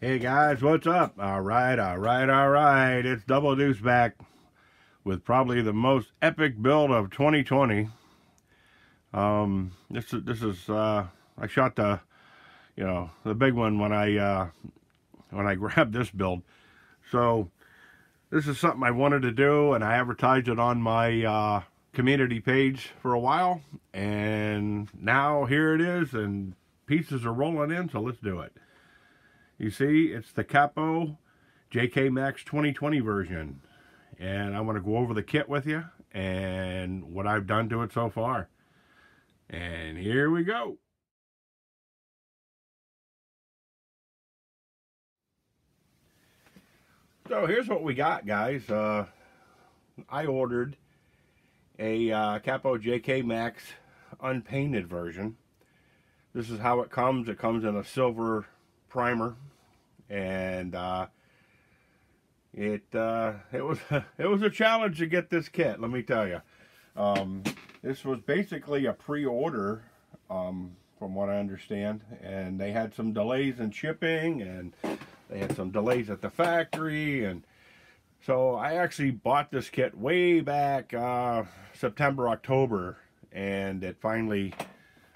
Hey guys, what's up? All right, all right, all right. It's Double Deuce back with probably the most epic build of 2020. Um, this is this is uh, I shot the, you know, the big one when I uh, when I grabbed this build. So this is something I wanted to do, and I advertised it on my uh, community page for a while, and now here it is, and pieces are rolling in. So let's do it. You see, it's the Capo JK Max 2020 version. And I want to go over the kit with you and what I've done to it so far. And here we go. So here's what we got, guys. Uh, I ordered a uh, Capo JK Max unpainted version. This is how it comes. It comes in a silver primer and uh, it uh, it was it was a challenge to get this kit. Let me tell you, um, this was basically a pre-order, um, from what I understand, and they had some delays in shipping, and they had some delays at the factory, and so I actually bought this kit way back uh, September October, and it finally,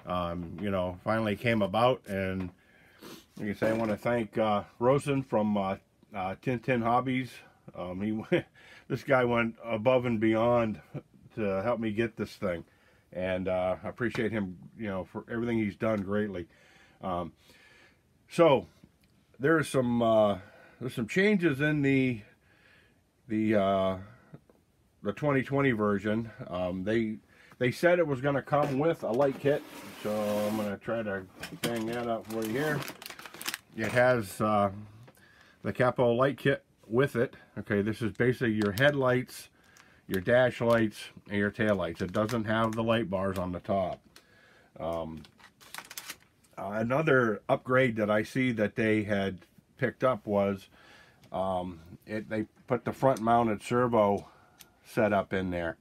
um, you know, finally came about and like I say, I want to thank uh, Rosen from uh, uh, Tintin Hobbies. Um, he this guy went above and beyond to help me get this thing, and uh, I appreciate him, you know, for everything he's done greatly. Um, so there's some uh, there's some changes in the the uh, the 2020 version. Um, they they said it was going to come with a light kit, so I'm going to try to bang that up for you here it has uh, the Capo light kit with it. Okay, this is basically your headlights, your dash lights, and your tail lights. It doesn't have the light bars on the top. Um, uh, another upgrade that I see that they had picked up was um, it, they put the front mounted servo setup in there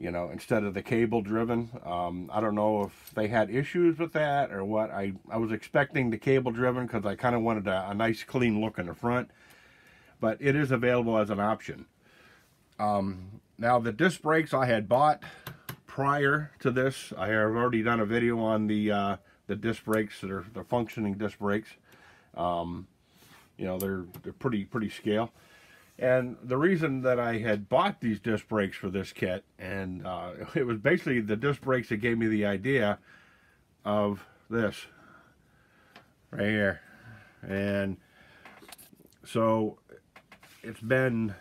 you know, instead of the cable driven. Um, I don't know if they had issues with that or what. I, I was expecting the cable driven because I kind of wanted a, a, nice clean look in the front. But it is available as an option. Um, now the disc brakes I had bought prior to this. I have already done a video on the uh, the disc brakes that are the functioning disc brakes. Um, you know, they're, they're pretty, pretty scale. And the reason that I had bought these disc brakes for this kit, and uh, it was basically the disc brakes that gave me the idea of this right here. And so it's been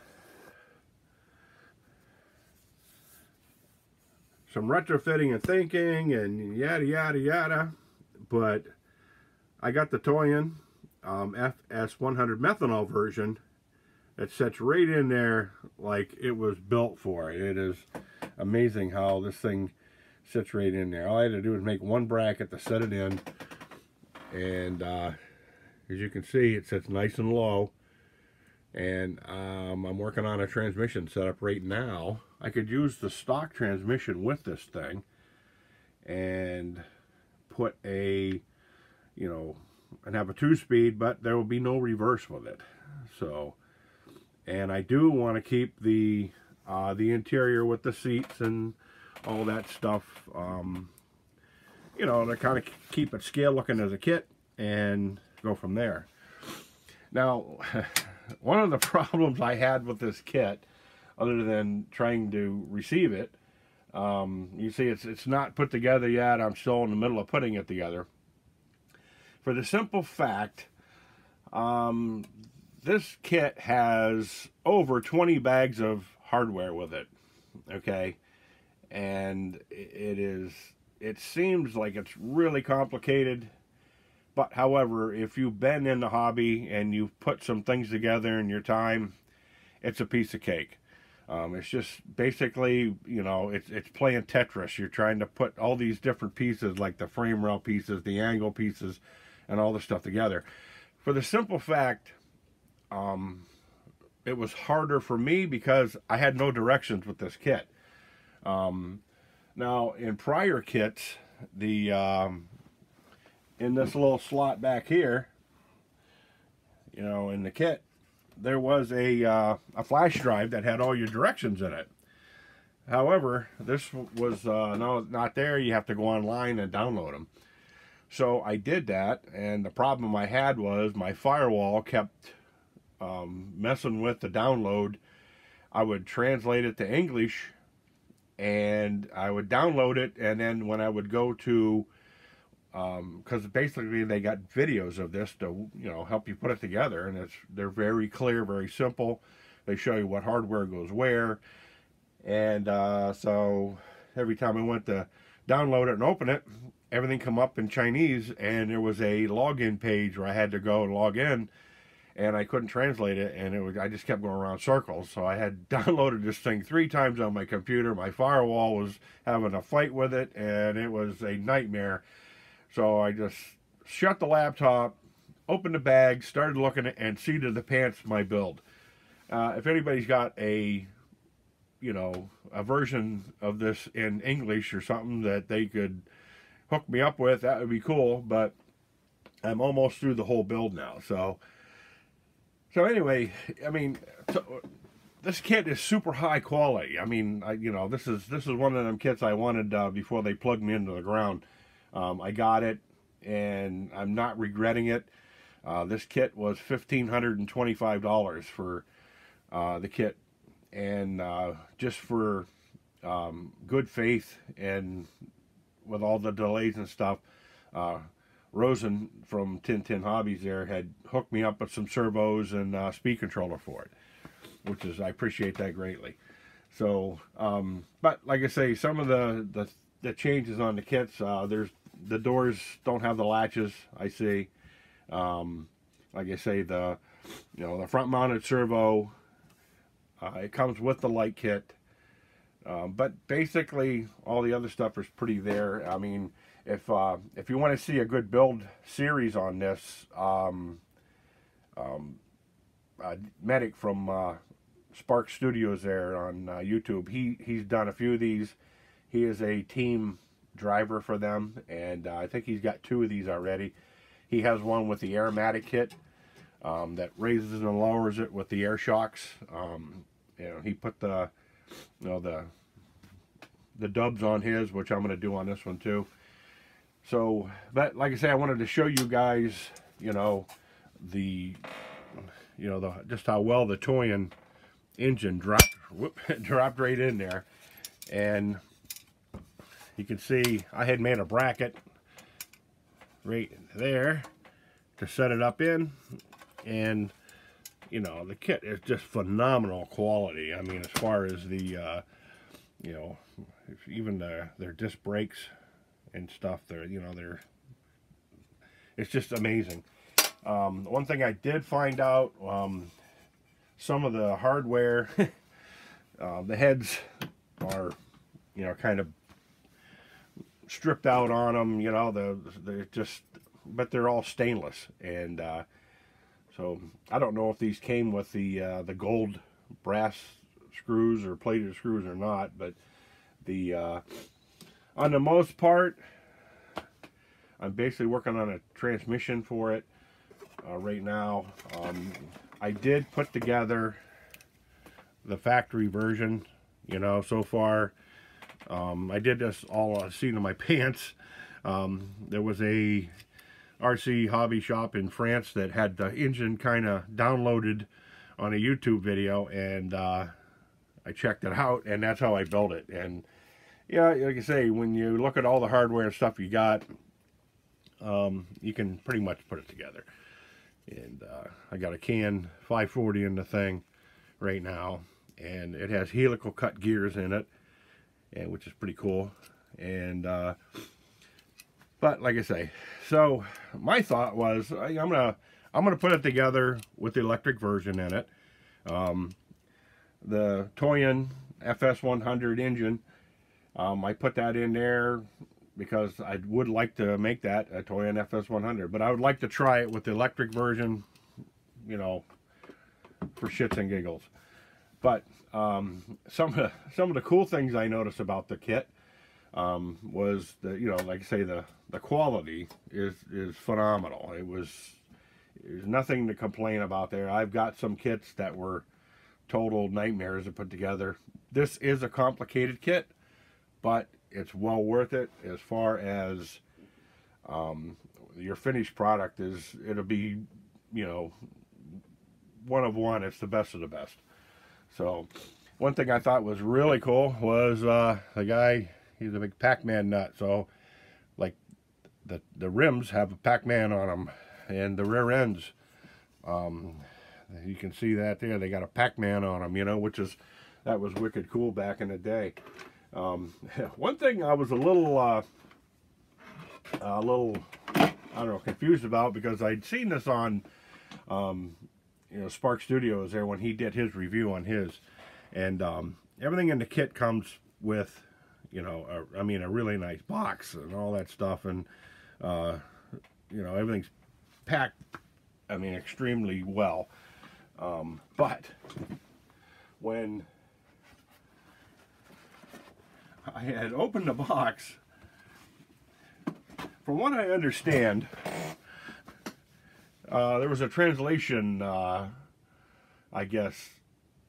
some retrofitting and thinking and yada yada yada but I got the Toyan um, FS100 methanol version it sits right in there like it was built for it. It is amazing how this thing sits right in there. All I had to do was make one bracket to set it in. And uh, as you can see, it sits nice and low. And um, I'm working on a transmission setup right now. I could use the stock transmission with this thing and put a, you know, and have a two-speed, but there will be no reverse with it. So and I do want to keep the uh, the interior with the seats and all that stuff um, you know to kind of keep it scale looking as a kit and go from there. Now one of the problems I had with this kit other than trying to receive it um, you see it's it's not put together yet. I'm still in the middle of putting it together. For the simple fact um, this kit has over 20 bags of hardware with it okay? And it is it seems like it's really complicated but however if you've been in the hobby and you've put some things together in your time it's a piece of cake. Um, it's just basically you know it's it's playing tetris. You're trying to put all these different pieces like the frame rail pieces the angle pieces and all the stuff together. For the simple fact um, it was harder for me because I had no directions with this kit. Um, now, in prior kits, the um, in this little slot back here, you know, in the kit, there was a, uh, a flash drive that had all your directions in it. However, this was uh, no, not there. You have to go online and download them. So I did that, and the problem I had was my firewall kept um, messing with the download. I would translate it to English, and I would download it, and then when I would go to because um, basically they got videos of this to you know help you put it together and it's they're very clear very simple they show you what hardware goes where and uh, so every time I went to download it and open it everything come up in Chinese and there was a login page where I had to go and log in and I couldn't translate it and it was I just kept going around circles so I had downloaded this thing three times on my computer my firewall was having a fight with it and it was a nightmare so I just shut the laptop, opened the bag, started looking at, and seated the pants my build. Uh, if anybody's got a, you know, a version of this in English or something that they could hook me up with, that would be cool. But I'm almost through the whole build now. So, so anyway, I mean, so, this kit is super high quality. I mean, I, you know, this is this is one of them kits I wanted uh, before they plugged me into the ground. Um, I got it and I'm not regretting it. Uh, this kit was $1,525 for uh, the kit. And uh, just for um, good faith and with all the delays and stuff, uh, Rosen from Tintin Hobbies there had hooked me up with some servos and uh, speed controller for it, which is, I appreciate that greatly. So, um, but like I say, some of the, the, the changes on the kits, uh, there's the doors don't have the latches I see. Um, like I say the you know the front mounted servo uh, it comes with the light kit. Um, but basically all the other stuff is pretty there. I mean if uh, if you want to see a good build series on this um, um, uh, medic from uh, Spark Studios there on uh, YouTube he he's done a few of these he is a team driver for them, and uh, I think he's got two of these already. He has one with the aromatic kit um, that raises and lowers it with the air shocks. Um, you know, he put the, you know, the the dubs on his, which I'm going to do on this one too. So, but like I say, I wanted to show you guys, you know, the, you know, the just how well the Toyan engine dropped, whoop, dropped right in there, and you can see I had made a bracket right there to set it up in. And you know the kit is just phenomenal quality. I mean as far as the uh, you know even the, their disc brakes and stuff they're you know they're it's just amazing um, one thing I did find out um, some of the hardware uh, the heads are you know kind of stripped out on them. You know, the they're just, but they're all stainless, and uh, so I don't know if these came with the uh, the gold brass screws or plated screws or not, but the uh, on the most part, I'm basically working on a transmission for it uh, right now. Um, I did put together the factory version, you know, so far um, I did this all uh, seat of my pants. Um, there was a RC hobby shop in France that had the engine kind of downloaded on a YouTube video and uh, I checked it out and that's how I built it. And yeah, like I say, when you look at all the hardware and stuff you got, um, you can pretty much put it together. And uh, I got a can 540 in the thing right now and it has helical cut gears in it and which is pretty cool. And uh, but like I say, so my thought was I, am gonna I'm gonna put it together with the electric version in it. Um, the Toyan FS100 engine. Um, I put that in there because I would like to make that a Toyan FS100, but I would like to try it with the electric version, you know, for shits and giggles. But um, some of the, some of the cool things I noticed about the kit um, was the you know like I say the the quality is is phenomenal. It was there's nothing to complain about there. I've got some kits that were total nightmares to put together. This is a complicated kit, but it's well worth it as far as um, your finished product is. It'll be, you know, one of one. It's the best of the best. So, one thing I thought was really cool was uh, the guy. He's a big Pac-Man nut. So, like the the rims have a Pac-Man on them, and the rear ends. Um, you can see that there. They got a Pac-Man on them, you know, which is that was wicked cool back in the day. Um, one thing I was a little, uh, a little, I don't know, confused about because I'd seen this on, um, you know, Spark Studios there when he did his review on his, and um, everything in the kit comes with, you know, a, I mean, a really nice box and all that stuff, and uh, you know, everything's packed, I mean, extremely well. Um, but when I had opened the box, from what I understand, uh, there was a translation, uh, I guess,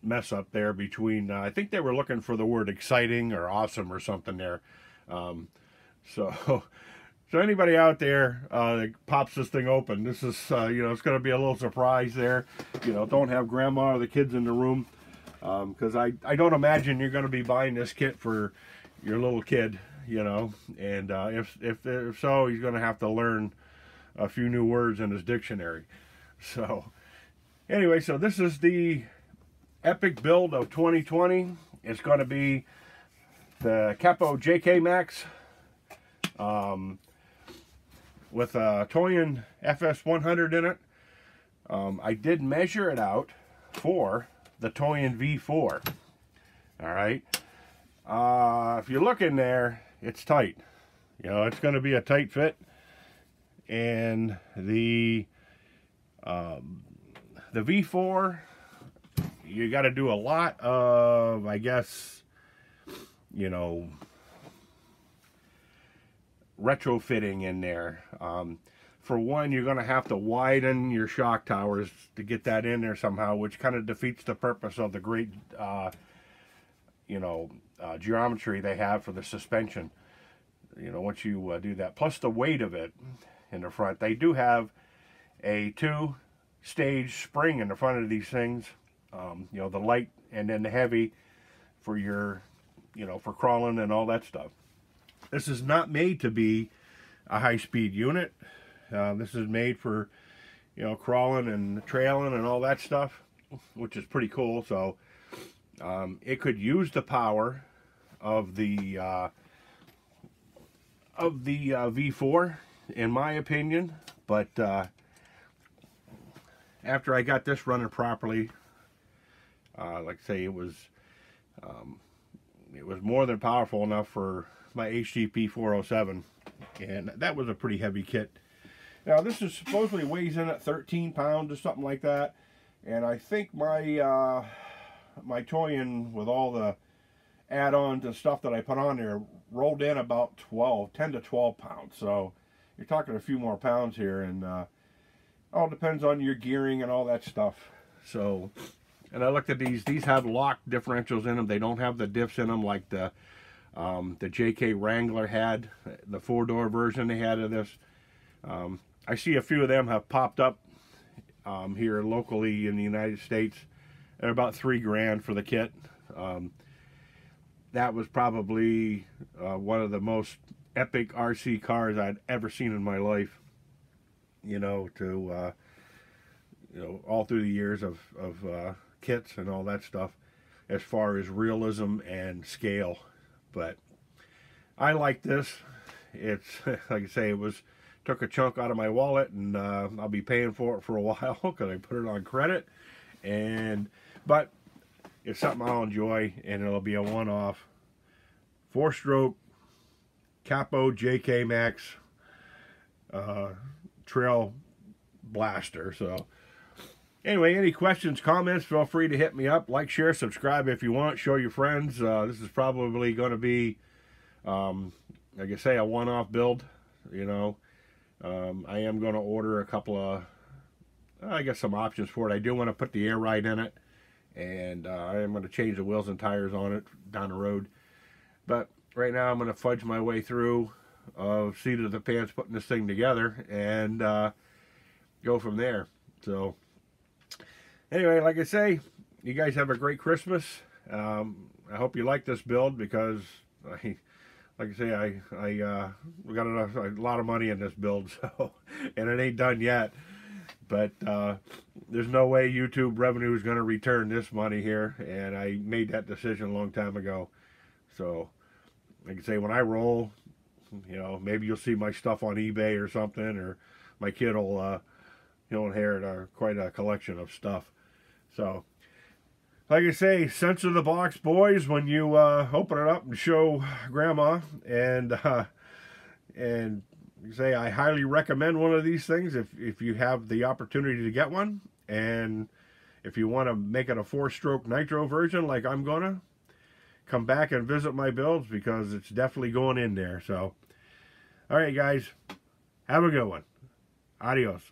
mess up there between, uh, I think they were looking for the word exciting or awesome or something there. Um, so, so anybody out there uh, that pops this thing open, this is, uh, you know, it's going to be a little surprise there. You know, don't have grandma or the kids in the room because um, I, I don't imagine you're going to be buying this kit for your little kid, you know, and uh, if, if, if so, he's going to have to learn a few new words in his dictionary. So, anyway, so this is the epic build of 2020. It's going to be the Capo JK Max um, with a Toyan FS100 in it. Um, I did measure it out for the Toyan V4. All right. Uh, if you look in there, it's tight. You know, it's going to be a tight fit. And the um, the V4, you got to do a lot of, I guess, you know, retrofitting in there. Um, for one, you're going to have to widen your shock towers to get that in there somehow, which kind of defeats the purpose of the great, uh, you know, uh, geometry they have for the suspension. You know, once you uh, do that, plus the weight of it in the front. They do have a two-stage spring in the front of these things. Um, you know, the light and then the heavy for your, you know, for crawling and all that stuff. This is not made to be a high-speed unit. Uh, this is made for, you know, crawling and trailing and all that stuff, which is pretty cool. So um, it could use the power of the uh, of the uh, V4, in my opinion. But uh, after I got this running properly, uh, like I say, it was um, it was more than powerful enough for my HGP 407, and that was a pretty heavy kit. Now this is supposedly weighs in at 13 pounds or something like that, and I think my uh, my Toyan with all the add-ons to stuff that I put on there rolled in about 12, 10 to 12 pounds. So you're talking a few more pounds here, and uh, all depends on your gearing and all that stuff. So, and I looked at these. These have lock differentials in them. They don't have the diffs in them like the um, the JK Wrangler had, the four-door version they had of this. Um, I see a few of them have popped up um, here locally in the United States. They're about three grand for the kit. Um, that was probably uh, one of the most epic RC cars I'd ever seen in my life. You know, to uh, you know, all through the years of of uh, kits and all that stuff, as far as realism and scale. But I like this. It's like I say, it was took a chunk out of my wallet, and uh, I'll be paying for it for a while because I put it on credit. And but it's something I'll enjoy, and it'll be a one-off. Four-stroke Capo JK Max uh, Trail Blaster. So, anyway, any questions, comments, feel free to hit me up. Like, share, subscribe if you want. Show your friends. Uh, this is probably going to be, um, like I say, a one-off build. You know, um, I am going to order a couple of I got some options for it. I do want to put the air ride in it, and uh, I am going to change the wheels and tires on it down the road. But right now I'm going to fudge my way through of seat of the pants putting this thing together and uh, go from there. So anyway, like I say, you guys have a great Christmas. Um, I hope you like this build because I, like I say, I I uh, got a lot of money in this build, so and it ain't done yet. But uh, there's no way YouTube revenue is going to return this money here, and I made that decision a long time ago. So, like I say, when I roll, you know, maybe you'll see my stuff on eBay or something, or my kid will, uh, he'll inherit a, quite a collection of stuff. So, like I say, censor the box, boys, when you uh, open it up and show Grandma. And uh, and say I highly recommend one of these things if if you have the opportunity to get one. And if you want to make it a four-stroke nitro version, like I'm gonna, come back and visit my builds because it's definitely going in there. So, all right, guys, have a good one. Adios.